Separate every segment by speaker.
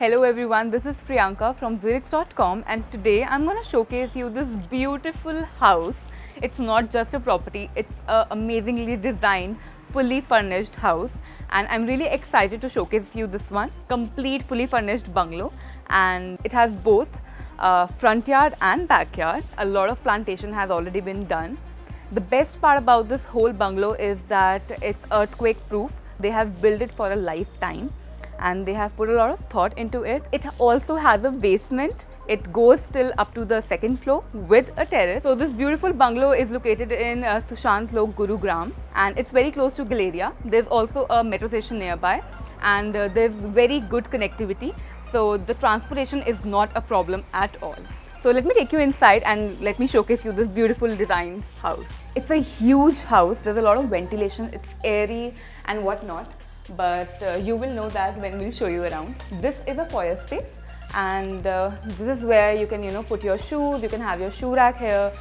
Speaker 1: Hello everyone, this is Priyanka from Zricks.com and today I'm going to showcase you this beautiful house. It's not just a property, it's an amazingly designed, fully furnished house and I'm really excited to showcase you this one. Complete fully furnished bungalow and it has both uh, front yard and backyard. A lot of plantation has already been done. The best part about this whole bungalow is that it's earthquake proof. They have built it for a lifetime and they have put a lot of thought into it. It also has a basement. It goes till up to the second floor with a terrace. So this beautiful bungalow is located in uh, Sushant Lok, Gurugram and it's very close to Galleria. There's also a metro station nearby and uh, there's very good connectivity. So the transportation is not a problem at all. So let me take you inside and let me showcase you this beautiful design house. It's a huge house. There's a lot of ventilation. It's airy and whatnot. But uh, you will know that when we'll show you around. This is a foyer space and uh, this is where you can you know put your shoes. You can have your shoe rack here.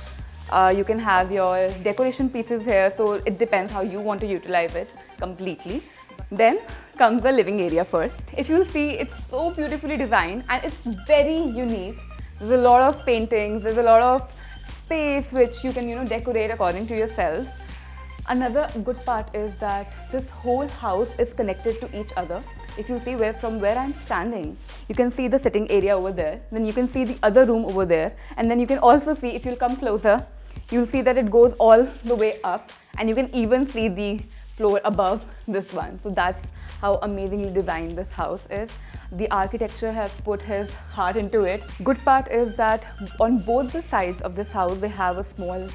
Speaker 1: Uh, you can have your decoration pieces here. So it depends how you want to utilize it completely. Then comes the living area first. If you see, it's so beautifully designed and it's very unique there's a lot of paintings, there's a lot of space which you can, you know, decorate according to yourself. Another good part is that this whole house is connected to each other. If you see where from where I'm standing, you can see the sitting area over there. Then you can see the other room over there. And then you can also see, if you'll come closer, you'll see that it goes all the way up. And you can even see the floor above this one. So that's how amazingly designed this house is. The architecture has put his heart into it. Good part is that on both the sides of this house, they have a small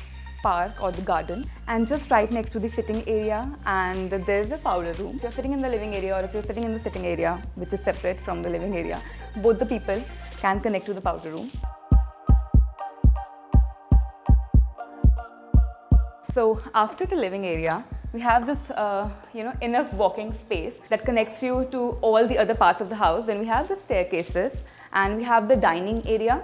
Speaker 1: park or the garden and just right next to the sitting area and there's a powder room. If you're sitting in the living area or if you're sitting in the sitting area which is separate from the living area, both the people can connect to the powder room. So after the living area, we have this, uh, you know, enough walking space that connects you to all the other parts of the house. Then we have the staircases and we have the dining area,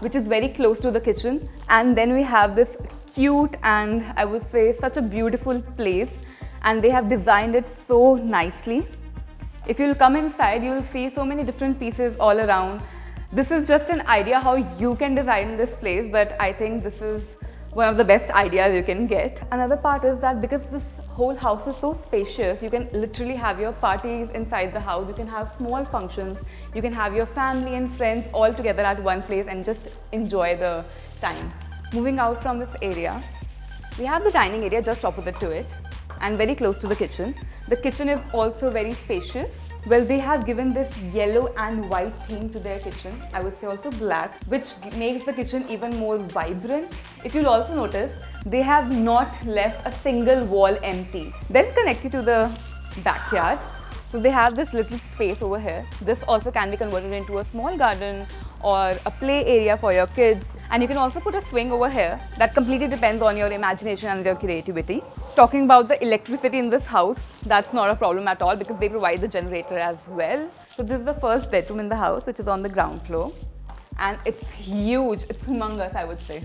Speaker 1: which is very close to the kitchen. And then we have this cute and I would say such a beautiful place. And they have designed it so nicely. If you'll come inside, you'll see so many different pieces all around. This is just an idea how you can design this place, but I think this is one of the best ideas you can get. Another part is that because this whole house is so spacious, you can literally have your parties inside the house, you can have small functions, you can have your family and friends all together at one place and just enjoy the time. Moving out from this area, we have the dining area just opposite to it and very close to the kitchen. The kitchen is also very spacious well, they have given this yellow and white theme to their kitchen. I would say also black, which makes the kitchen even more vibrant. If you'll also notice, they have not left a single wall empty. Then connect it to the backyard. So they have this little space over here. This also can be converted into a small garden or a play area for your kids. And you can also put a swing over here. That completely depends on your imagination and your creativity. Talking about the electricity in this house, that's not a problem at all because they provide the generator as well. So this is the first bedroom in the house, which is on the ground floor. And it's huge, it's humongous, I would say.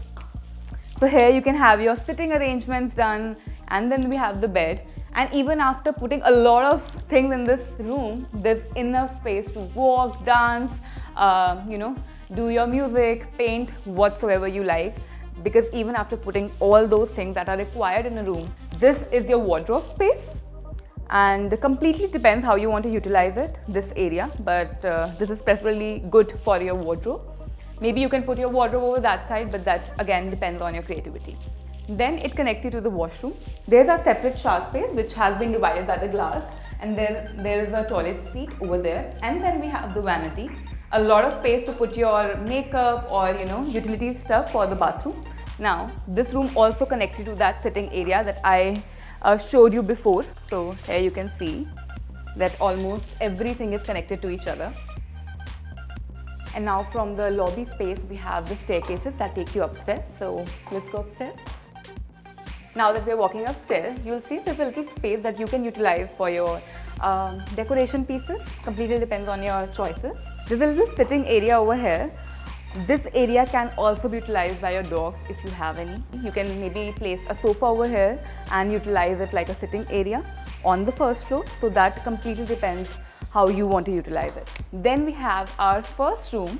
Speaker 1: So here you can have your sitting arrangements done and then we have the bed. And even after putting a lot of things in this room, there's enough space to walk, dance, uh, you know, do your music, paint, whatsoever you like. Because even after putting all those things that are required in a room, this is your wardrobe space and completely depends how you want to utilize it, this area, but uh, this is preferably good for your wardrobe. Maybe you can put your wardrobe over that side, but that again depends on your creativity. Then it connects you to the washroom. There's a separate shower space which has been divided by the glass and then there is a toilet seat over there and then we have the vanity. A lot of space to put your makeup or you know utility stuff for the bathroom. Now, this room also connects you to that sitting area that I uh, showed you before. So here you can see that almost everything is connected to each other. And now from the lobby space, we have the staircases that take you upstairs. So let's go upstairs. Now that we're walking upstairs, you'll see there's a little space that you can utilize for your um, decoration pieces. Completely depends on your choices. There's a little sitting area over here this area can also be utilized by your dog if you have any. You can maybe place a sofa over here and utilize it like a sitting area on the first floor. So that completely depends how you want to utilize it. Then we have our first room.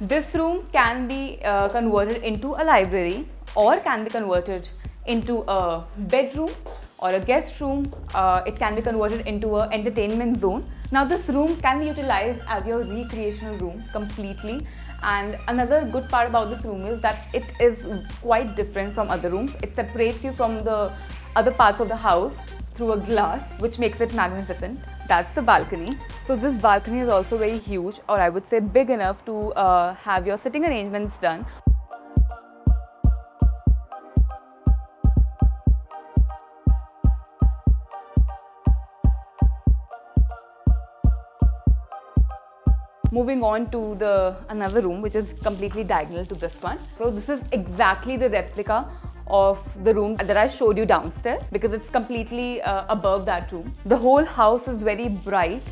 Speaker 1: This room can be uh, converted into a library or can be converted into a bedroom or a guest room. Uh, it can be converted into an entertainment zone. Now this room can be utilized as your recreational room completely and another good part about this room is that it is quite different from other rooms. It separates you from the other parts of the house through a glass which makes it magnificent. That's the balcony. So this balcony is also very huge or I would say big enough to uh, have your sitting arrangements done. Moving on to the another room which is completely diagonal to this one. So this is exactly the replica of the room that I showed you downstairs because it's completely uh, above that room. The whole house is very bright,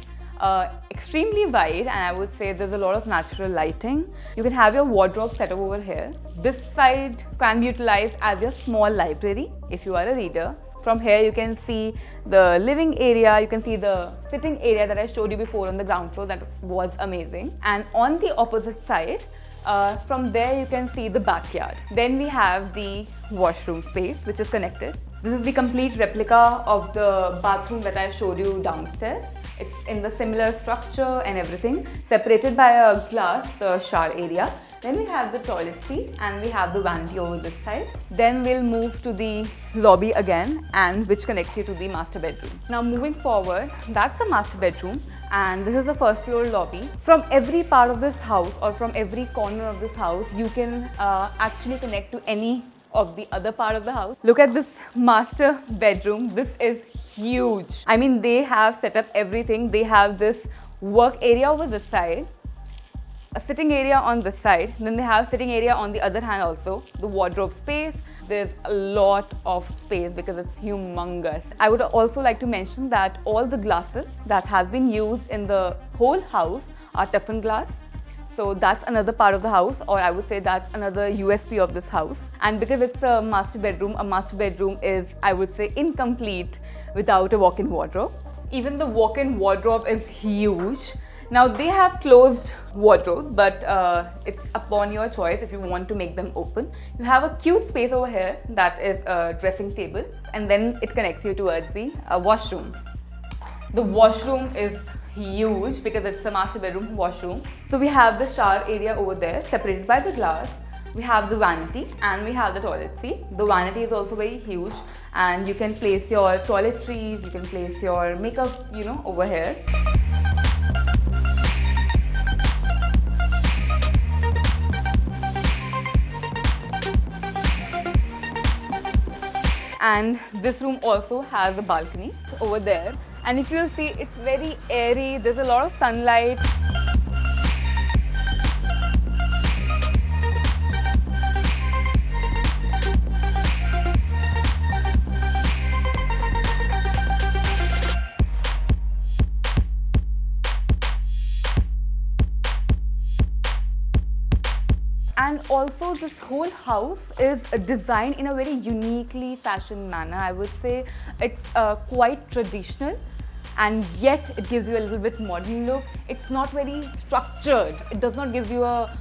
Speaker 1: uh, extremely wide and I would say there's a lot of natural lighting. You can have your wardrobe set up over here. This side can be utilized as your small library if you are a reader from here you can see the living area, you can see the sitting area that I showed you before on the ground floor that was amazing. And on the opposite side, uh, from there you can see the backyard. Then we have the washroom space which is connected. This is the complete replica of the bathroom that I showed you downstairs. It's in the similar structure and everything, separated by a glass, the shower area. Then we have the toilet seat and we have the vanity over this side. Then we'll move to the lobby again and which connects you to the master bedroom. Now moving forward, that's the master bedroom and this is the first floor lobby. From every part of this house or from every corner of this house, you can uh, actually connect to any of the other part of the house. Look at this master bedroom. This is huge. I mean, they have set up everything. They have this work area over this side a sitting area on this side. Then they have sitting area on the other hand also. The wardrobe space. There's a lot of space because it's humongous. I would also like to mention that all the glasses that has been used in the whole house are toughened glass. So that's another part of the house or I would say that's another USP of this house. And because it's a master bedroom, a master bedroom is I would say incomplete without a walk-in wardrobe. Even the walk-in wardrobe is huge. Now they have closed wardrobes, but uh, it's upon your choice if you want to make them open. You have a cute space over here that is a dressing table and then it connects you towards the uh, washroom. The washroom is huge because it's a master bedroom washroom. So we have the shower area over there separated by the glass. We have the vanity and we have the toilet seat. The vanity is also very huge and you can place your toiletries, you can place your makeup, you know, over here. And this room also has a balcony over there. And if you see it's very airy. There's a lot of sunlight and also this whole house is designed in a very uniquely fashioned manner. I would say it's uh, quite traditional and yet it gives you a little bit modern look. It's not very structured. It does not give you a,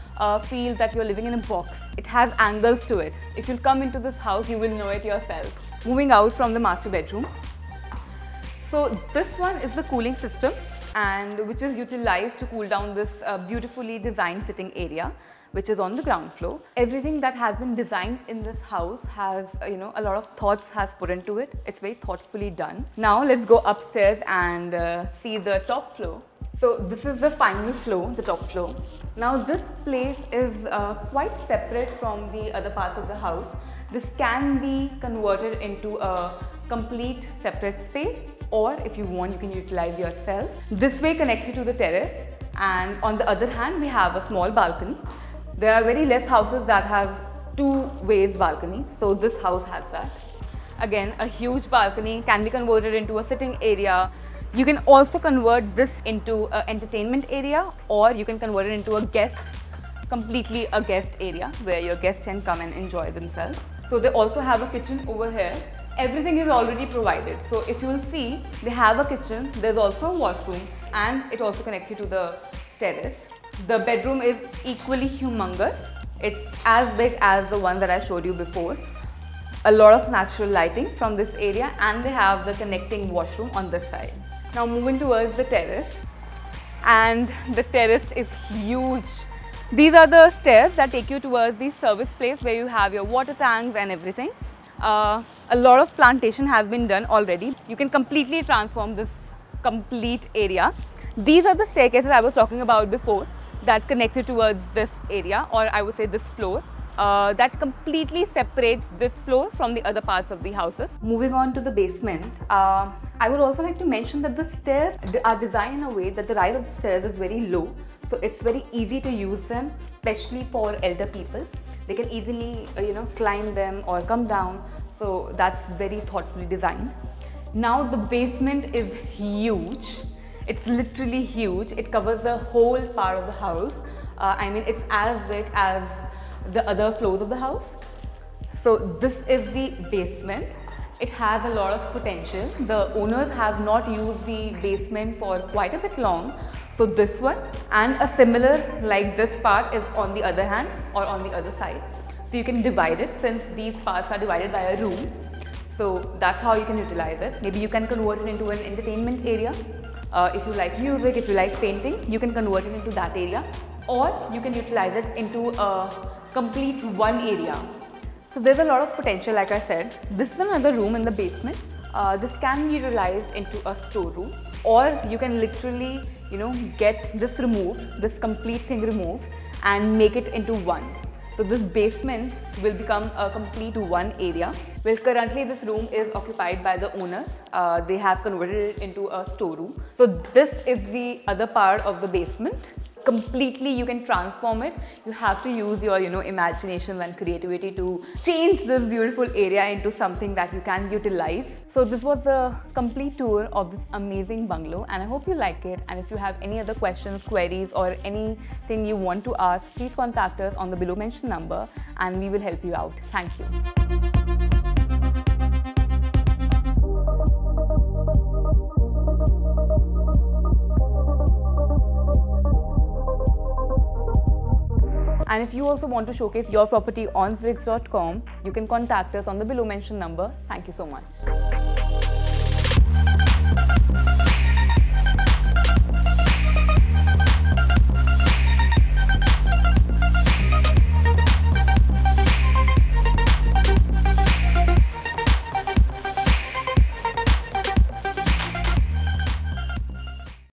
Speaker 1: feel that you're living in a box. It has angles to it. If you come into this house, you will know it yourself. Moving out from the master bedroom. So this one is the cooling system and which is utilized to cool down this uh, beautifully designed sitting area which is on the ground floor. Everything that has been designed in this house has, uh, you know, a lot of thoughts has put into it. It's very thoughtfully done. Now let's go upstairs and uh, see the top floor. So this is the final floor, the top floor. Now this place is uh, quite separate from the other parts of the house. This can be converted into a complete separate space or if you want you can utilize yourself. This way connects you to the terrace and on the other hand we have a small balcony there are very less houses that have two ways balcony. So this house has that. Again, a huge balcony can be converted into a sitting area. You can also convert this into an entertainment area or you can convert it into a guest, completely a guest area where your guests can come and enjoy themselves. So they also have a kitchen over here everything is already provided. So if you will see, they have a kitchen, there's also a washroom and it also connects you to the terrace. The bedroom is equally humongous. It's as big as the one that I showed you before. A lot of natural lighting from this area and they have the connecting washroom on this side. Now moving towards the terrace and the terrace is huge. These are the stairs that take you towards the service place where you have your water tanks and everything. Uh, a lot of plantation has been done already. You can completely transform this complete area. These are the staircases I was talking about before that connects you towards this area or I would say this floor. Uh, that completely separates this floor from the other parts of the houses. Moving on to the basement, uh, I would also like to mention that the stairs are designed in a way that the rise of the stairs is very low. So it's very easy to use them, especially for elder people. They can easily, uh, you know, climb them or come down. So that's very thoughtfully designed. Now the basement is huge. It's literally huge. It covers the whole part of the house. Uh, I mean, it's as big as the other floors of the house. So this is the basement. It has a lot of potential. The owners have not used the basement for quite a bit long. So this one and a similar like this part is on the other hand or on the other side. So you can divide it since these parts are divided by a room. So that's how you can utilize it. Maybe you can convert it into an entertainment area. Uh, if you like music, if you like painting, you can convert it into that area or you can utilize it into a complete one area. So there's a lot of potential like I said. This is another room in the basement. Uh, this can be utilized into a storeroom or you can literally you know get this removed, this complete thing removed and make it into one. So this basement will become a complete one area. Well, currently this room is occupied by the owners. Uh, they have converted it into a storeroom. So this is the other part of the basement completely you can transform it. You have to use your you know imagination and creativity to change this beautiful area into something that you can utilize. So this was the complete tour of this amazing bungalow and i hope you like it. And if you have any other questions queries or anything you want to ask please contact us on the below mentioned number and we will help you out. Thank you And if you also want to showcase your property on Zricks.com, you can contact us on the below mentioned number. Thank you so much.